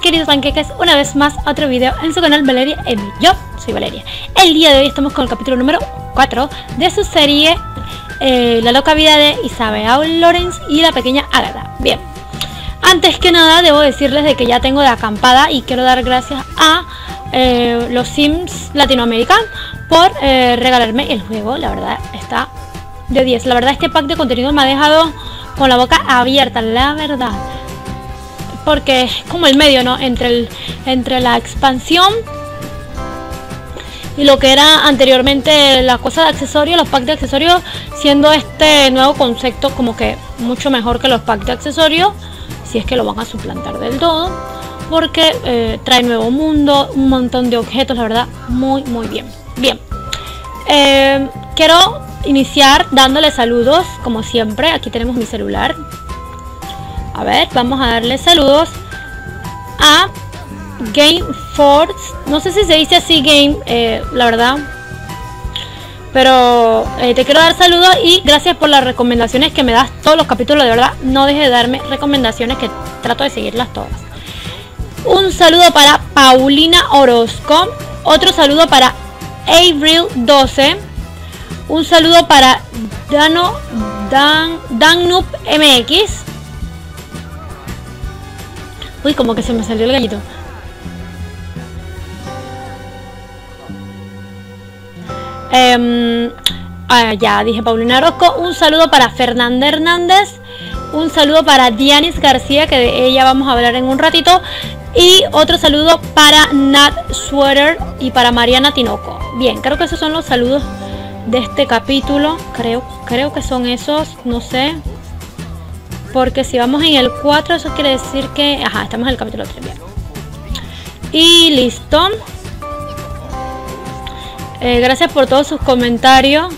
queridos panqueques una vez más otro video en su canal Valeria M. Yo soy Valeria. El día de hoy estamos con el capítulo número 4 de su serie eh, La loca vida de Isabel Lorenz y la pequeña Agatha. Bien, antes que nada debo decirles de que ya tengo de acampada y quiero dar gracias a eh, los Sims Latinoamérica por eh, regalarme el juego. La verdad está de 10. La verdad este pack de contenido me ha dejado con la boca abierta, la verdad porque es como el medio, ¿no? Entre, el, entre la expansión y lo que era anteriormente la cosa de accesorios, los packs de accesorios, siendo este nuevo concepto como que mucho mejor que los packs de accesorios, si es que lo van a suplantar del todo, porque eh, trae nuevo mundo, un montón de objetos, la verdad, muy, muy bien. Bien, eh, quiero iniciar dándole saludos, como siempre, aquí tenemos mi celular, a ver, vamos a darle saludos a Game Force. No sé si se dice así Game, eh, la verdad. Pero eh, te quiero dar saludos y gracias por las recomendaciones que me das todos los capítulos. De verdad, no dejes de darme recomendaciones que trato de seguirlas todas. Un saludo para Paulina Orozco. Otro saludo para Avril 12. Un saludo para Dano Dan, Danup MX. Uy, como que se me salió el gallito. Em, ah, ya dije Paulina Orozco. Un saludo para Fernanda Hernández. Un saludo para Dianis García, que de ella vamos a hablar en un ratito. Y otro saludo para Nat Sweater y para Mariana Tinoco. Bien, creo que esos son los saludos de este capítulo. Creo, creo que son esos, no sé. Porque si vamos en el 4, eso quiere decir que... Ajá, estamos en el capítulo 3, bien. Y listo. Eh, gracias por todos sus comentarios.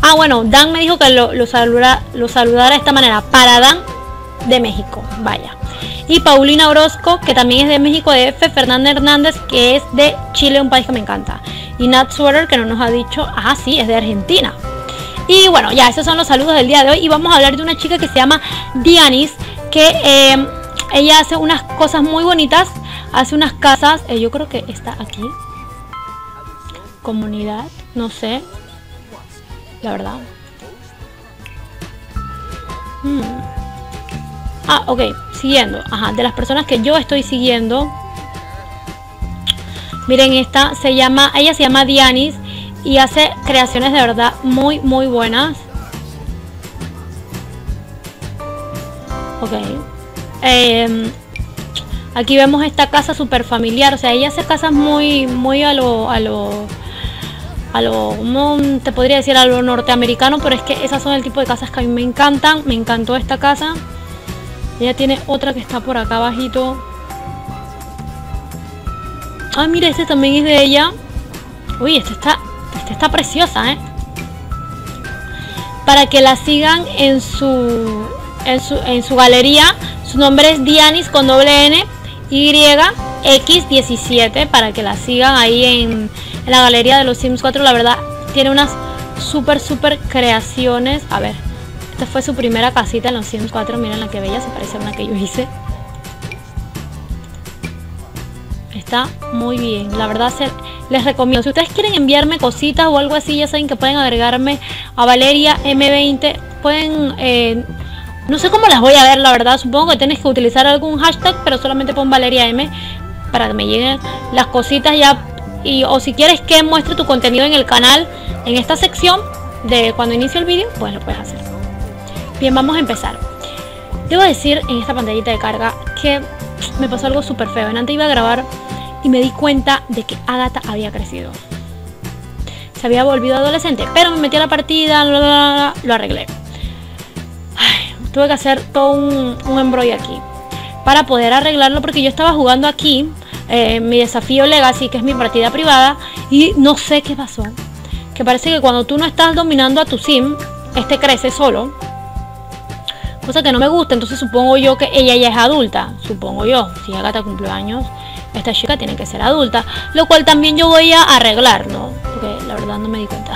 Ah, bueno, Dan me dijo que lo, lo, lo saludara de esta manera. Para Dan de México, vaya. Y Paulina Orozco, que también es de México, de F. Fernanda Hernández, que es de Chile, un país que me encanta. Y Nat Sweater, que no nos ha dicho, ah, sí, es de Argentina. Y bueno, ya esos son los saludos del día de hoy. Y vamos a hablar de una chica que se llama Dianis, que eh, ella hace unas cosas muy bonitas. Hace unas casas, eh, yo creo que está aquí. Comunidad, no sé. La verdad. Hmm. Ah, ok, siguiendo. Ajá, de las personas que yo estoy siguiendo. Miren, esta se llama, ella se llama Dianis y hace creaciones de verdad muy muy buenas. Ok. Em, aquí vemos esta casa super familiar o sea ella hace casas muy muy a lo a lo a lo te podría decir a lo norteamericano pero es que esas son el tipo de casas que a mí me encantan me encantó esta casa. Ella tiene otra que está por acá abajito. Ah mira este también es de ella. Uy este está está preciosa, ¿eh? Para que la sigan en su, en su, en su galería. Su nombre es Dianis con doble N Y X17 para que la sigan ahí en, la galería de los Sims 4. La verdad, tiene unas súper, súper creaciones. A ver, esta fue su primera casita en los Sims 4. Miren la que bella, se parece a una que yo hice. Está muy bien. La verdad, les recomiendo. Si ustedes quieren enviarme cositas o algo así, ya saben que pueden agregarme a Valeria M20. Pueden, eh, no sé cómo las voy a ver, la verdad. Supongo que tienes que utilizar algún hashtag, pero solamente pon Valeria M para que me lleguen las cositas ya. Y, o si quieres que muestre tu contenido en el canal, en esta sección de cuando inicie el vídeo, pues lo puedes hacer. Bien, vamos a empezar. Debo decir en esta pantallita de carga que me pasó algo súper feo. En antes iba a grabar y me di cuenta de que Agatha había crecido. Se había volvido adolescente, pero me metí a la partida, lo arreglé. tuve que hacer todo un, un embrollo aquí para poder arreglarlo porque yo estaba jugando aquí eh, mi desafío Legacy, que es mi partida privada, y no sé qué pasó. Que parece que cuando tú no estás dominando a tu sim, este crece solo. Cosa que no me gusta, entonces supongo yo que ella ya es adulta. Supongo yo, si Agatha cumple años, esta chica tiene que ser adulta, lo cual también yo voy a arreglar, ¿no? Porque la verdad no me di cuenta.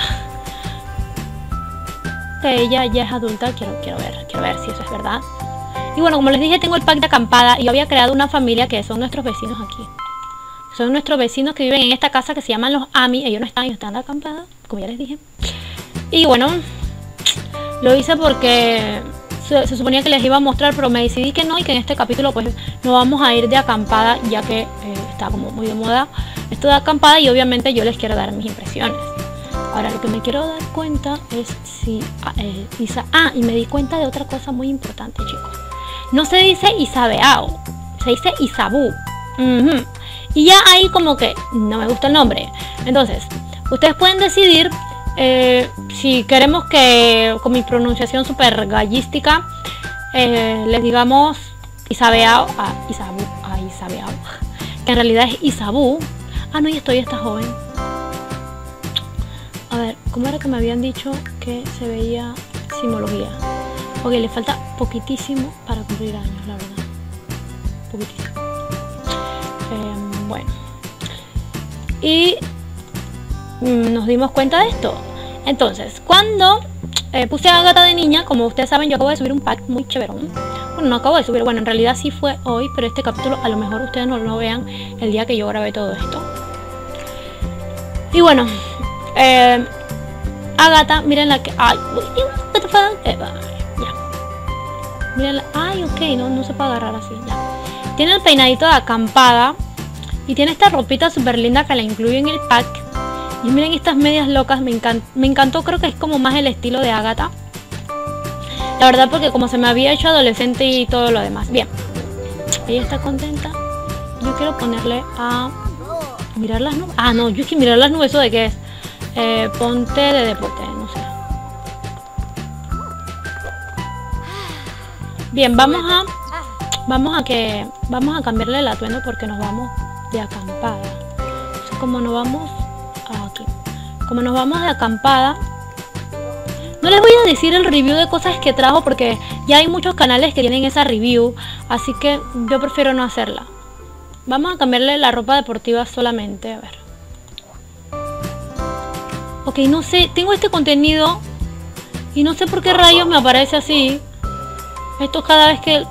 que ella ya es adulta, quiero, quiero ver, quiero ver si eso es verdad. Y bueno, como les dije, tengo el pack de acampada y yo había creado una familia que son nuestros vecinos aquí. Son nuestros vecinos que viven en esta casa que se llaman los Ami. Ellos no están, ellos están de acampada, como ya les dije. Y bueno, lo hice porque se, suponía que les iba a mostrar, pero me decidí que no y que en este capítulo pues no vamos a ir de acampada ya que eh, está como muy de moda esto de acampada y obviamente yo les quiero dar mis impresiones. Ahora lo que me quiero dar cuenta es si ah, eh, ah y me di cuenta de otra cosa muy importante chicos. No se dice Isabeao, se dice Isabú. Y ya ahí como que no me gusta el nombre. Entonces, ustedes pueden decidir eh, si queremos que con mi pronunciación super gallística eh, les digamos Isabeao a Isabú, a Isabeao, que en realidad es Isabú. Ah, no, y estoy esta joven. A ver, ¿cómo era que me habían dicho que se veía simología? Ok, le falta poquitísimo para cumplir años, la verdad. Poquitísimo. Em, bueno. Y nos dimos cuenta de esto. Entonces, cuando eh, puse a Gata de niña, como ustedes saben, yo acabo de subir un pack muy chéverón. Bueno, no acabo de subir, bueno, en realidad sí fue hoy, pero este capítulo a lo mejor ustedes no lo vean el día que yo grabé todo esto. Y bueno, eh, Agata, miren la que. Ay, eh, ya. Miren la, ay, ok, no, no se puede agarrar así, ya. Tiene el peinadito de acampada y tiene esta ropita súper linda que la incluye en el pack y miren estas medias locas, me, me encantó, creo que es como más el estilo de Agatha. La verdad porque como se me había hecho adolescente y todo lo demás. Bien, ella está contenta. Yo quiero ponerle a mirar las nubes. Ah, no, yo que mirar las nubes, ¿eso de qué es? Eh, ponte de deporte, no sé. Bien, vamos a vamos a que vamos a cambiarle el atuendo porque nos vamos de acampada. Sea, como nos vamos. Como nos vamos de acampada, no les voy a decir el review de cosas que trajo porque ya hay muchos canales que tienen esa review, así que yo prefiero no hacerla. Vamos a cambiarle la ropa deportiva solamente, a ver. Ok, no sé, tengo este contenido y no sé por qué rayos me aparece así. Esto cada vez que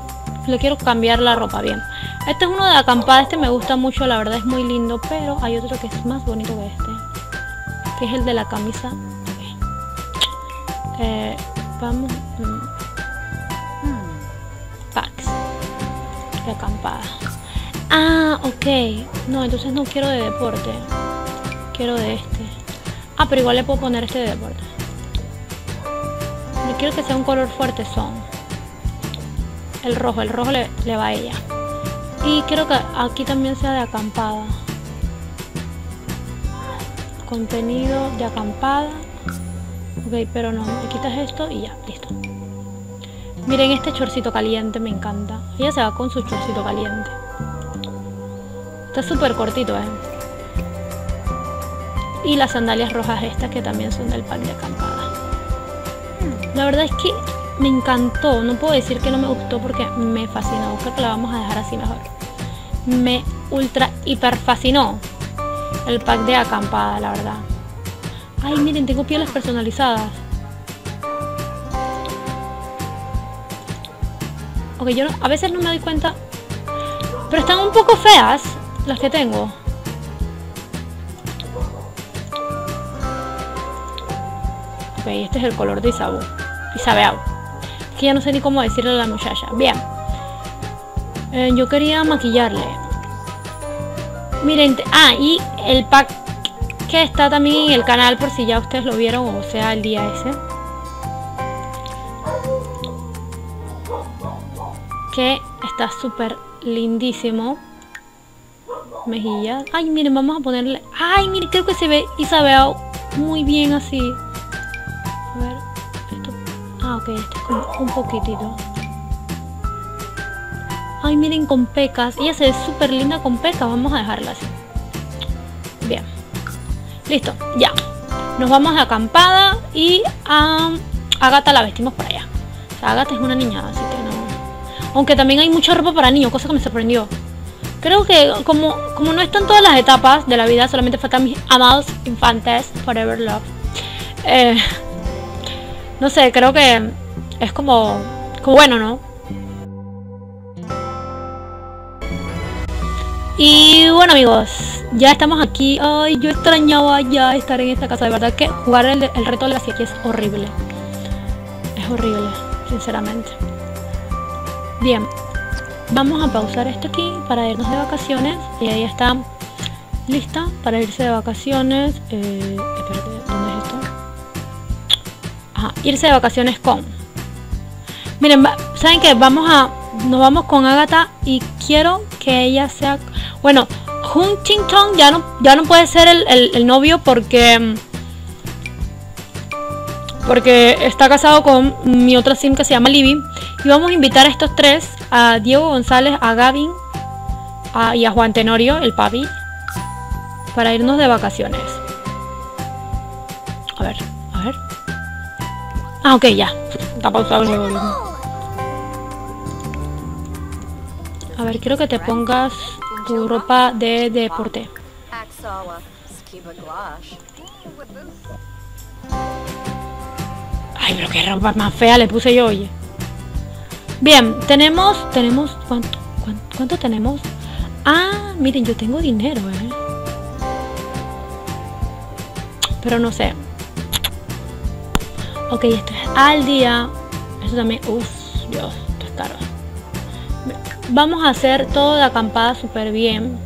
le quiero cambiar la ropa, bien. Este es uno de acampada, este me gusta mucho, la verdad es muy lindo, pero hay otro que es más bonito que este que es el de la camisa. Eh, vamos. Mm, packs de acampada. Ah, ok. No, entonces no quiero de deporte. Quiero de este. Ah, pero igual le puedo poner este de deporte. No quiero que sea un color fuerte son. El rojo, el rojo le, le va a ella. Y quiero que aquí también sea de acampada contenido de acampada. Ok pero no me quitas esto y ya listo. Miren este chorcito caliente me encanta. Ella se va con su chorcito caliente. Está súper cortito eh y las sandalias rojas estas que también son del pack de acampada. La verdad es que me encantó. No puedo decir que no me gustó porque me fascinó. Creo que la vamos a dejar así mejor. Me ultra hiper fascinó el pack de acampada, la verdad. Ay, miren, tengo pieles personalizadas. Ok, yo a veces no me doy cuenta. Pero están un poco feas las que tengo. Ok, este es el color de Isabu. Isabeau. Que ya no sé ni cómo decirle a la muchacha. Bien. Eh, yo quería maquillarle. Miren, ah, y el pack que está también en el canal por si ya ustedes lo vieron o sea el día ese. Que está súper lindísimo. Mejillas. Ay, miren, vamos a ponerle... Ay, miren, creo que se ve Isabel muy bien así. A ver, esto... Ah, ok, esto es como un poquitito. Ay, miren, con pecas. Ella se ve súper linda con pecas. Vamos a dejarla así. Bien. Listo, ya. Nos vamos de acampada y a Agata la vestimos por allá. O sea, Agata es una niña, así que no... Aunque también hay mucha ropa para niños, cosa que me sorprendió. Creo que como, como no están todas las etapas de la vida, solamente faltan mis amados infantes, Forever Love. Eh, no sé, creo que es como bueno, ¿no? Y bueno amigos, ya estamos aquí. Ay, yo extrañaba ya estar en esta casa. De verdad que jugar el, reto de la aquí es horrible. Es horrible, sinceramente. Bien, vamos a pausar esto aquí para irnos de vacaciones. Y ahí está lista para irse de vacaciones. Eh, espérate, ¿dónde es esto? Ajá, irse de vacaciones con. Miren, ¿saben qué? Vamos a. Nos vamos con Agatha y quiero que ella sea. Bueno, Huntington ya no, ya no puede ser el, novio porque. Porque está casado con mi otra sim que se llama Libby. Y vamos a invitar a estos tres: a Diego González, a Gavin y a Juan Tenorio, el papi, para irnos de vacaciones. A ver, a ver. Ah, ok, ya. Está pausado el A ver, quiero que te pongas tu ropa de deporte. Ay, pero qué ropa más fea le puse yo, oye. Bien, tenemos, tenemos, ¿cuánto, cuánto, tenemos? Ah, miren, yo tengo dinero, ¿eh? Pero no sé. Ok, esto es al día. Eso también, uff, Dios, esto es caro. Vamos a hacer todo de acampada súper bien.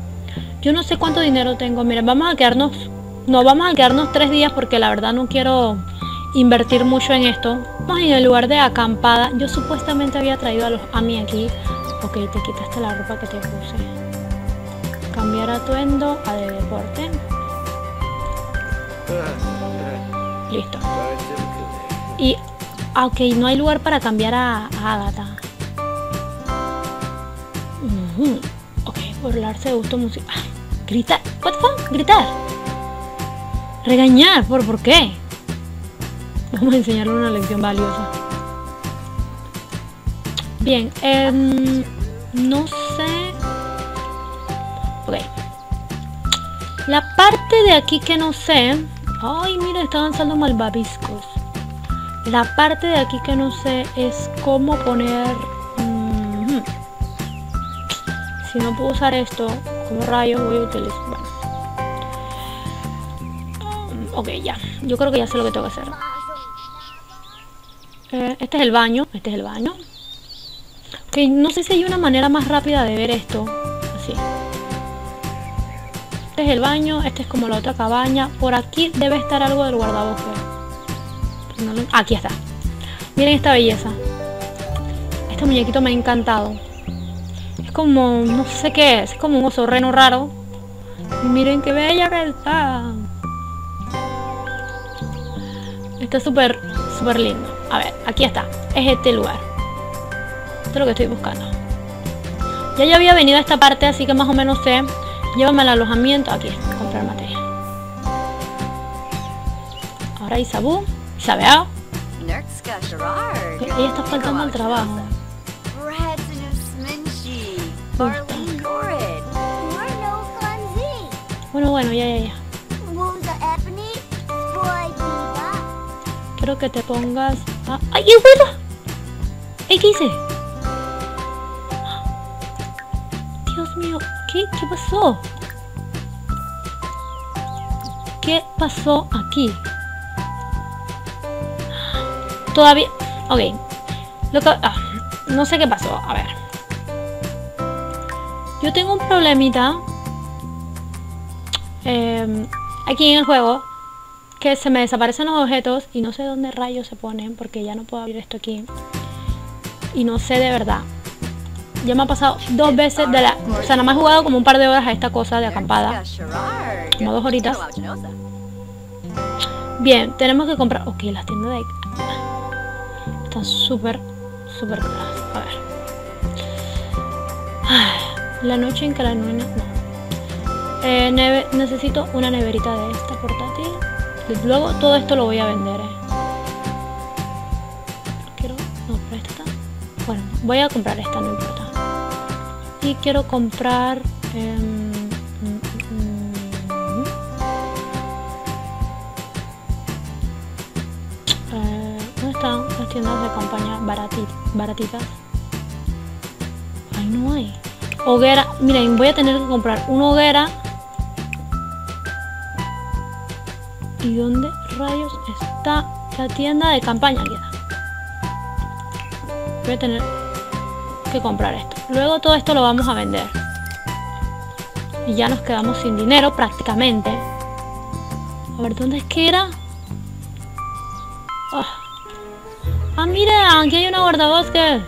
Yo no sé cuánto dinero tengo. Miren, vamos a quedarnos... No, vamos a quedarnos tres días porque la verdad no quiero invertir mucho en esto. Vamos en el lugar de acampada. Yo supuestamente había traído a, los, a mí aquí. Ok, te quitaste la ropa que te puse. Cambiar atuendo a de deporte. Listo. Y, ah, ok, no hay lugar para cambiar a, a Agatha. Ok, burlarse de gusto musical. Gritar. What the Gritar. Regañar. ¿Por, ¿Por qué? Vamos a enseñarle una lección valiosa. Bien, em, no sé. Ok. La parte de aquí que no sé. Ay, mira, está avanzando malvaviscos. La parte de aquí que no sé es cómo poner si no puedo usar esto, como rayos voy a utilizar? Bueno. Ok, ya. Yo creo que ya sé lo que tengo que hacer. Eh, este es el baño. Este es el baño. Ok, no sé si hay una manera más rápida de ver esto. Así. Este es el baño. Este es como la otra cabaña. Por aquí debe estar algo del guardabosque. Aquí está. Miren esta belleza. Este muñequito me ha encantado como, no sé qué es, es como un oso reno raro. miren qué bella que está. Está súper, súper lindo. A ver, aquí está. Es este lugar. Esto es lo que estoy buscando. Ya yo había venido a esta parte, así que más o menos sé. Llévame al alojamiento. Aquí, comprar material. Ahora Isabu. Isabeao. Ella está faltando al trabajo. Bueno, bueno, ya, ya, ya. Quiero que te pongas... ¡Ay, qué bueno! ¿Eh, ¿Qué hice? Dios mío, ¿qué, ¿qué pasó? ¿Qué pasó aquí? Todavía... Ok. Lo que... Ah, no sé qué pasó. A ver. Yo tengo un problemita em, aquí en el juego que se me desaparecen los objetos y no sé dónde rayos se ponen porque ya no puedo abrir esto aquí. Y no sé de verdad. Ya me ha pasado dos veces de la... O sea, nada más he jugado como un par de horas a esta cosa de acampada. Como dos horitas. Bien, tenemos que comprar... Ok, las tiendas de... Están súper, súper claras. A ver. La noche en que la nena... No. Eh, necesito una neverita de esta portátil. Luego todo esto lo voy a vender. Eh. Quiero... No, pero esta. Bueno, voy a comprar esta, no importa. Y quiero comprar... Em, mm, mm, mm, eh, unas tiendas de campaña baratitas. Ay, no hay. Hoguera. Miren, voy a tener que comprar una hoguera. ¿Y dónde rayos está la tienda de campaña? Aquí Voy a tener que comprar esto. Luego todo esto lo vamos a vender. Y ya nos quedamos sin dinero prácticamente. A ver, ¿dónde es que era? Ah, ah mira, aquí hay una guardabosque.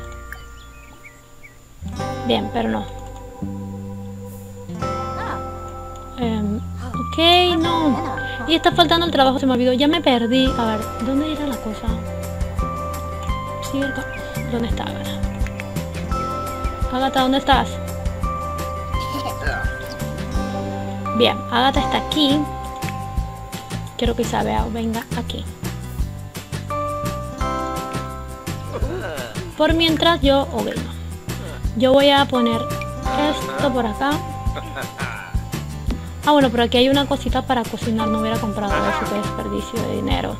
Bien, pero no. No. Y está faltando el trabajo, se me olvidó. Ya me perdí. A ver, ¿dónde era la cosa? ¿Dónde está Agatha? Agatha, ¿dónde estás? Bien, Agatha está aquí. Quiero que Isabel venga aquí. Por mientras yo, ok, Yo voy a poner esto por acá. Ah, bueno, pero aquí hay una cosita para cocinar. No hubiera comprado eso, que desperdicio de dinero.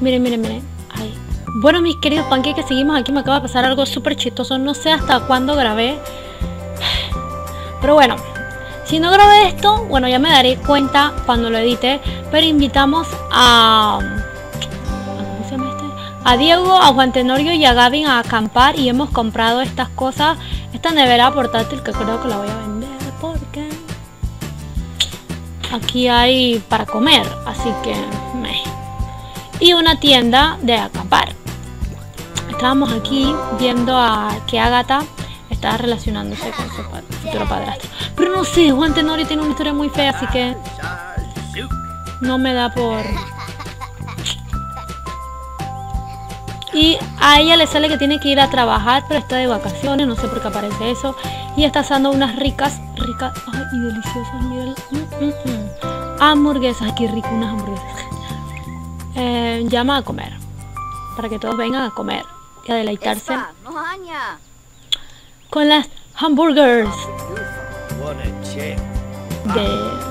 Miren, miren, miren. Ahí. Bueno, mis queridos panqueques, seguimos aquí. Me acaba de pasar algo súper chistoso. No sé hasta cuándo grabé. Pero bueno, si no grabé esto, bueno, ya me daré cuenta cuando lo edite. Pero invitamos a... ¿Cómo se llama este? A Diego, a Juan Tenorio y a Gavin a acampar y hemos comprado estas cosas. Esta nevera portátil que creo que la voy a vender aquí hay para comer, así que me. Y una tienda de acampar. Estábamos aquí viendo a que Agatha está relacionándose con su futuro padrastro. Pero no sé, Juan Tenorio tiene una historia muy fea, así que no me da por... Y a ella le sale que tiene que ir a trabajar, pero está de vacaciones, no sé por qué aparece eso. Y está asando unas ricas, ricas, ay, y deliciosas, miren. Mm, mm, mm. Hamburguesas, qué rico, unas hamburguesas. Eh, llama a comer, para que todos vengan a comer y a deleitarse con las hamburgers de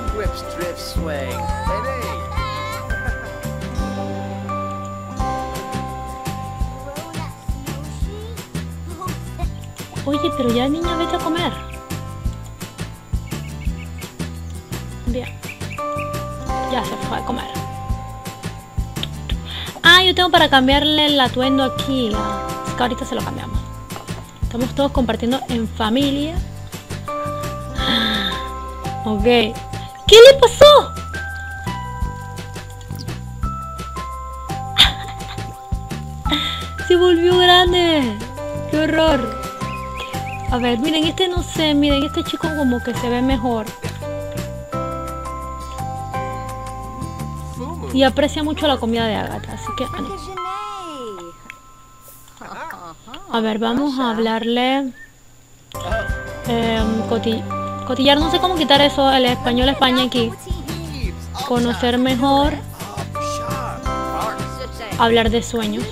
Oye, pero ya niña, vete a comer. Bien. Ya se fue a comer. Ah, yo tengo para cambiarle el atuendo aquí. Es que ahorita se lo cambiamos. Estamos todos compartiendo en familia. Ok. ¿Qué le pasó? Se volvió grande. Qué horror. A ver, miren, este no sé, miren, este chico como que se ve mejor. Y aprecia mucho la comida de Agatha, así que... A ver, vamos a hablarle... Eh, cotillar, no sé cómo quitar eso, el español España aquí. Conocer mejor. Hablar de sueños.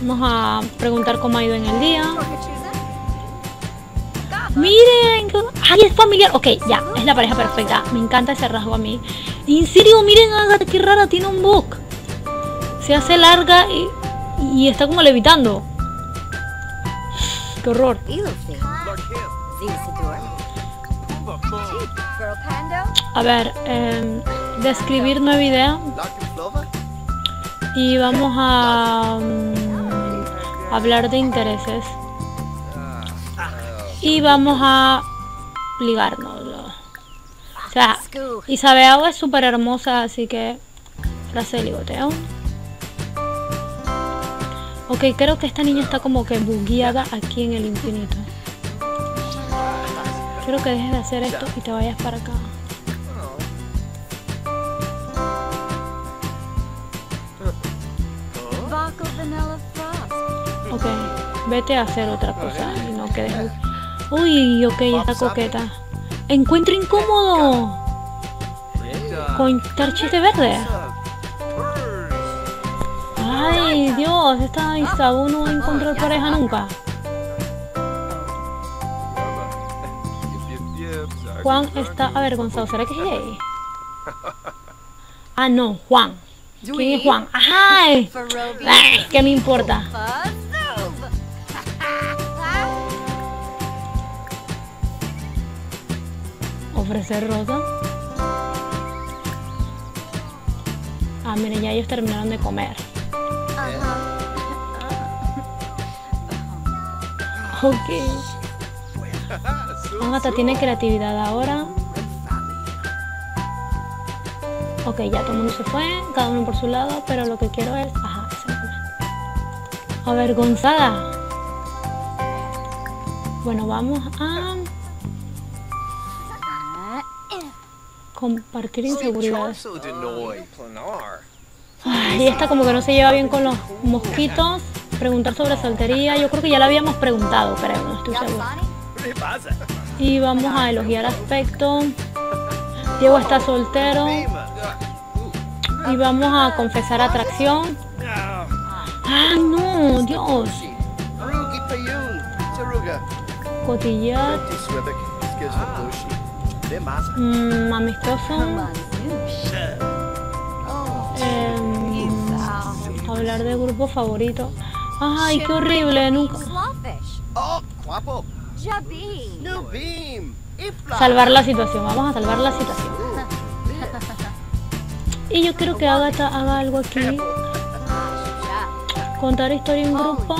Vamos a preguntar cómo ha ido en el día. Miren, ay, es familiar. Ok, ya, es la pareja perfecta. Me encanta ese rasgo a mí. en serio, miren, Agatha, qué rara, tiene un bug. Se hace larga y, y está como levitando. Qué horror. A ver, eh, describir nueva idea. Y vamos a um, hablar de intereses y vamos a ligarnos. O sea, Isabel es súper hermosa, así que frase de ligoteo. Ok, creo que esta niña está como que bugueada aquí en el infinito. Quiero que dejes de hacer esto y te vayas para acá. Ok, vete a hacer otra cosa y no quedes Uy, ok, está coqueta. Encuentro incómodo. Con tarchite verde. Ay, Dios, esta Isaú no va a encontrar pareja nunca. Juan está avergonzado. ¿Será que es gay? Ah, no, Juan. ¿Quién es Juan? ¡Ay! Ay, ¿Qué me importa? Ofrecer rosa. Ah, miren, ya ellos terminaron de comer. Ok. Agatha tiene creatividad ahora. Ok, ya todo el mundo se fue, cada uno por su lado, pero lo que quiero es... Ajá, Avergonzada. Bueno, vamos a... Compartir inseguridades. Ay, esta como que no se lleva bien con los mosquitos. Preguntar sobre soltería. Yo creo que ya la habíamos preguntado, creo, no estoy segura. Y vamos a elogiar aspecto. Diego está soltero. Y vamos a confesar atracción. ¡Ay, no! ¡Dios! Cotillar. Mm, amistoso. Em, hablar de grupo favorito. ¡Ay, qué horrible! Nunca. Salvar la situación. Vamos a salvar la situación. Y yo quiero que Agatha haga algo aquí. Contar historia en grupo.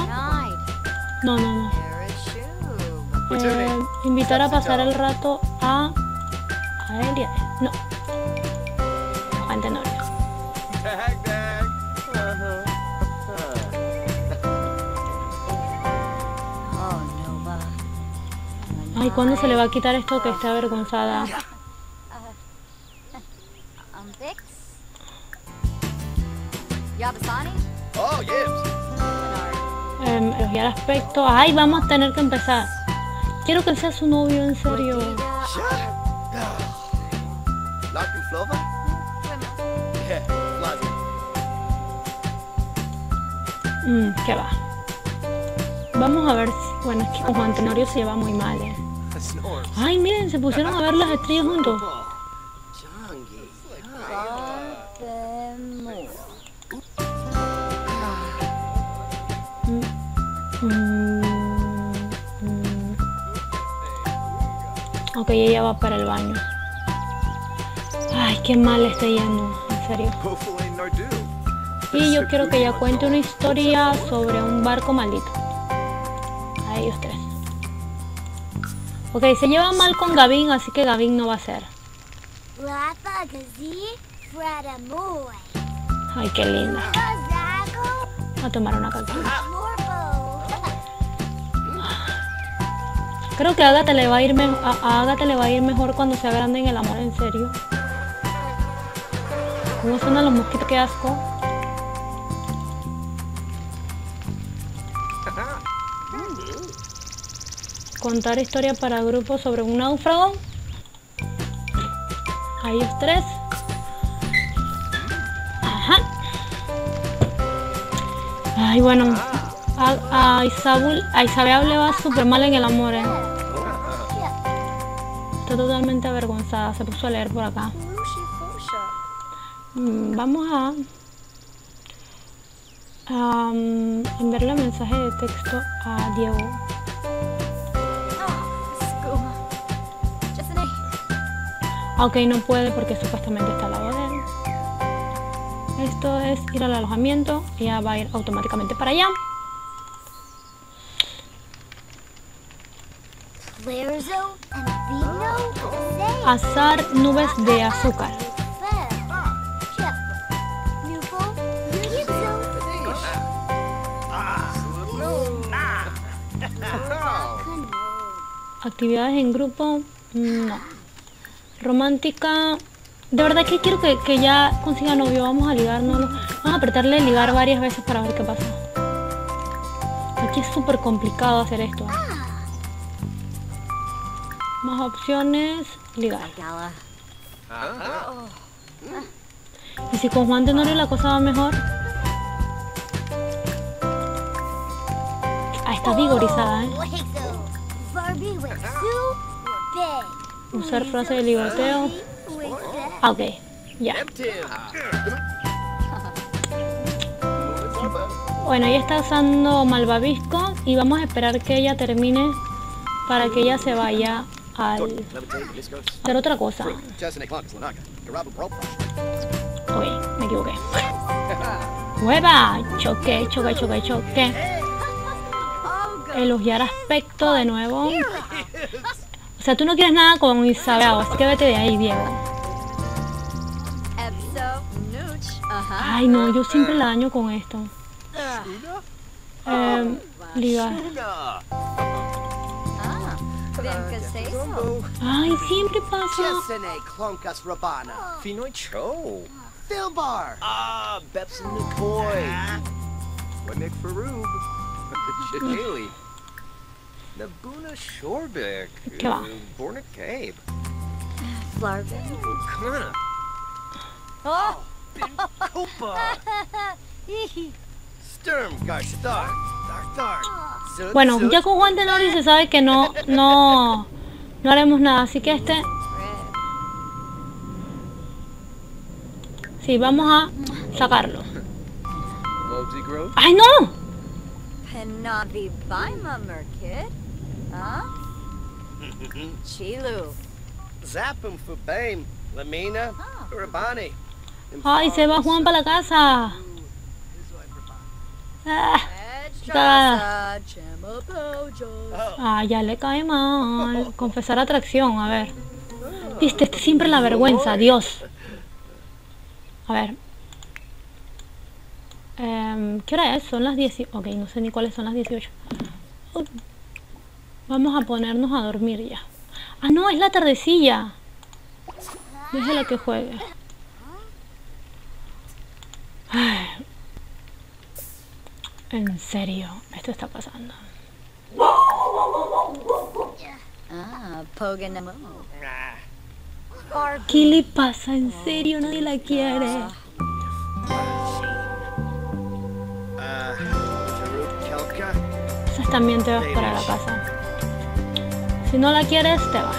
No, no, no. Eh, invitar a pasar el rato a, a él. No. A Antenor. Ay, ¿cuándo se le va a quitar esto que está avergonzada? Eh, elogiar aspecto. Ay, vamos a tener que empezar. Quiero que sea su novio, en serio. Mm, ¿Qué va? Vamos a ver. Bueno, es que con Juan Tenorio se lleva muy mal, ¿eh? Ay, miren, se pusieron a ver las estrellas juntos. Mm. Ok, ella va para el baño. Ay, qué mal está yendo, en serio. Y yo quiero que ella cuente una historia sobre un barco maldito. A ellos tres. Ok, se lleva mal con Gavin, así que Gavin no va a ser. Ay, qué linda. a tomar una calzada. Creo que a Agatha le va a ir a, Agatha le va a ir mejor cuando sea grande en el amor en serio. ¿Cómo suenan los mosquitos? Qué asco. Contar historia para grupos sobre un náufrago. Ahí es tres. Ajá. Ay, bueno. A, Isabel, a Isabel le va súper mal en el amor, ¿eh? Está totalmente avergonzada. Se puso a leer por acá. Mm, vamos a, a um, enviarle mensaje de texto a Diego. Ok, no puede porque supuestamente está al lado de él. Esto es ir al alojamiento. Ella va a ir automáticamente para allá. Azar nubes de azúcar. Actividades en grupo, no. Romántica, de verdad que quiero que, ya consiga novio. Vamos a ligarnos. Vamos a apretarle ligar varias veces para ver qué pasa. Aquí es súper complicado hacer esto. Más opciones, ligar. ¿Y si con Juan Tenorio la cosa va mejor? Ah, está vigorizada, ¿eh? Usar frase de ligoteo. Ah, ok, ya. Bueno, ella está usando malvavisco y vamos a esperar que ella termine para que ella se vaya al hacer otra cosa. Uy, me equivoqué. ¡Hueva! Choque, choque, choque, choque. Elogiar aspecto de nuevo. O sea, tú no quieres nada con Isabel, así que vete de ahí, Diego. Ay, no, yo siempre la daño con esto. Eh, ligar. Ay, siempre pasa. Philbar. Ah, Bepson McCoy. Winnick Faroob. Shakeli. Nabuna Shorbek. ¿Qué va? Borna Cabe. Flarvin. Kana. Oh! Bueno, ya con Juan Tenori se sabe que no, no, no haremos nada, así que este, sí, vamos a sacarlo. ¡Ay, no! Huh? Chilu. Zapum Fubame. Lamina. Urabani. ¡Ay, se va Juan para la casa! Ah, ah, ya le cae mal. Confesar atracción, a ver. Viste, este siempre la vergüenza, Dios. A ver. Em, ¿Qué hora es? Son las 10. Ok, no sé ni cuáles son las 18. Uy. Vamos a ponernos a dormir ya. Ah, no, es la tardecilla. Déjela que juegue. Ay. En serio, esto está pasando. Ah. ¿Qué le pasa? En serio, nadie la quiere. Kelka. Entonces también te vas para la casa. Si no la quieres, te vas.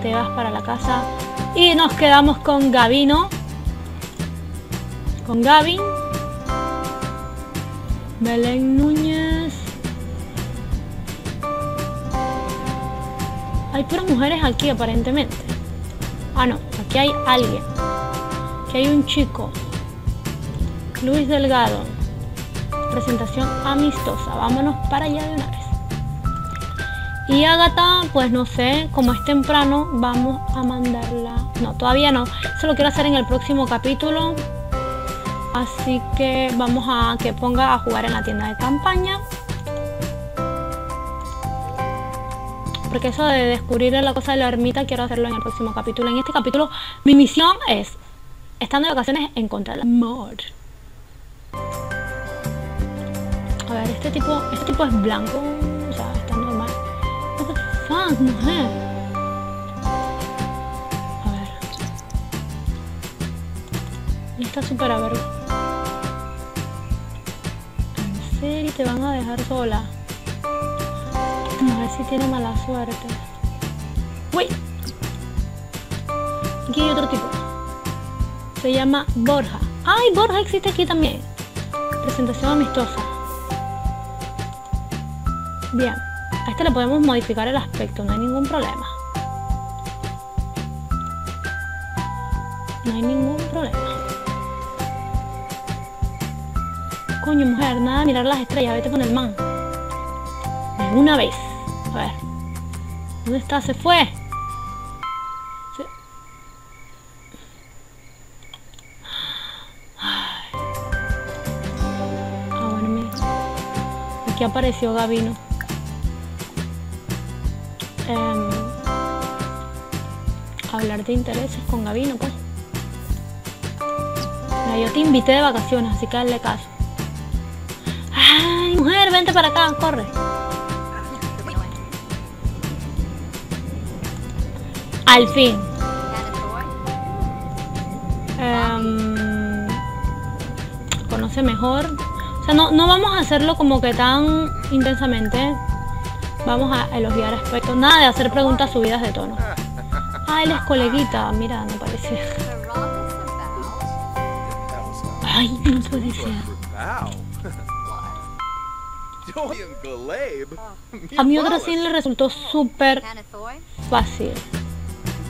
Te vas para la casa. Y nos quedamos con Gavino. Con Gavin. Belén Núñez. Hay puras mujeres aquí aparentemente. Ah, no. Aquí hay alguien. Aquí hay un chico. Luis Delgado. Presentación amistosa. Vámonos para allá de una vez. Y Agatha, pues no sé, como es temprano, vamos a mandarla. No, todavía no. Eso lo quiero hacer en el próximo capítulo. Así que vamos a que ponga a jugar en la tienda de campaña. Porque eso de descubrir la cosa de la ermita quiero hacerlo en el próximo capítulo. En este capítulo mi misión es, estando de vacaciones, encontrar amor. Este tipo, este tipo es blanco, o sea, está normal. What the fuck, mujer. A ver. Y está súper a ver. ¿En serio te van a dejar sola? Esta mujer sí tiene mala suerte. Uy. Aquí hay otro tipo. Se llama Borja. ¡Ay, Borja existe aquí también! Presentación amistosa. Bien. A este le podemos modificar el aspecto, no hay ningún problema. No hay ningún problema. Coño, mujer, nada mirar las estrellas, vete con el man. De una vez. A ver. ¿Dónde está? Se fue. Ah, bueno, mira. Aquí apareció Gavino. Hablar de intereses con Gavino, pues. Yo te invité de vacaciones, así que hazle caso. Ay, mujer, vente para acá, corre. Al fin. Em, conoce mejor. O sea, no, no vamos a hacerlo como que tan intensamente. Vamos a elogiar aspectos. Nada de hacer preguntas subidas de tono. Ah, él es coleguita. Mira, me parece. Ay, no puede ser. A mi otra sí le resultó súper fácil.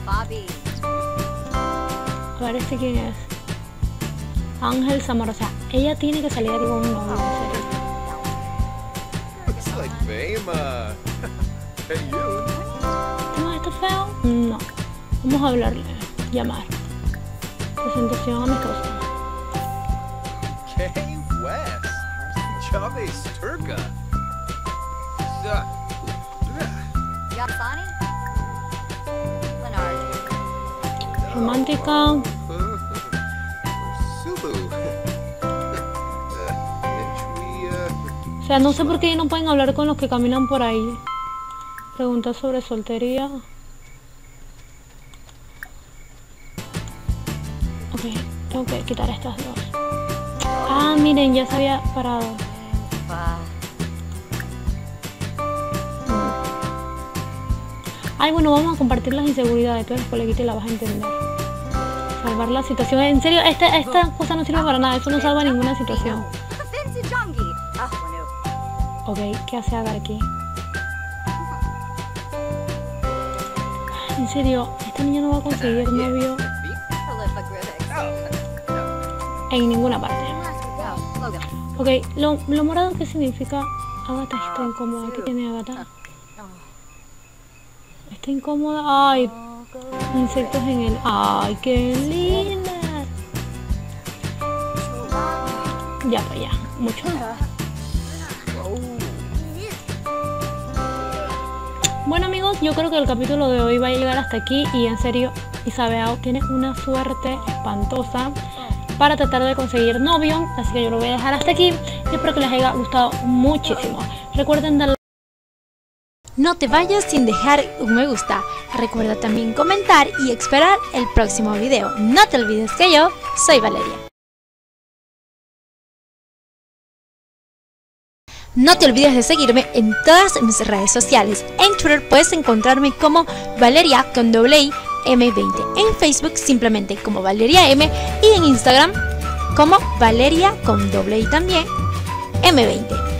A ver, ¿este quién es? Ángel Zamora. O sea, ella tiene que salir con un novio, en serio. Looks like Bema. hey, you. ¿No está feo? No. Vamos a hablarle. Llamar. Presentación amistosa. Kay West. Chavez Turca. Romántica. O sea, no sé por qué no pueden hablar con los que caminan por ahí. Pregunta sobre soltería. Tengo que quitar estas dos. Ah, miren, ya se había parado. Ay, bueno, vamos a compartir las inseguridades. Tú eres coleguita y la vas a entender. Salvar la situación. En serio, esta, esta cosa no sirve para nada. Eso no salva ninguna situación. Ok, ¿qué hace Agar aquí? En serio, esta niña no va a conseguir novio en ninguna parte. Ok, lo, morado que significa Agatha está incómoda. ¿Qué tiene Agatha? Está incómoda. Ay, insectos en el. Ay, qué linda. Ya, pues ya, mucho. Bueno amigos, yo creo que el capítulo de hoy va a llegar hasta aquí y en serio, Isabeao tiene una suerte espantosa para tratar de conseguir novio, así que yo lo voy a dejar hasta aquí y espero que les haya gustado muchísimo. Recuerden darle No te vayas sin dejar un me gusta. Recuerda también comentar y esperar el próximo video. No te olvides que yo soy Valeria. No te olvides de seguirme en todas mis redes sociales. En Twitter puedes encontrarme como Valeria con doble I M20. En Facebook simplemente como Valeria M y en Instagram como Valeria con doble I también M20.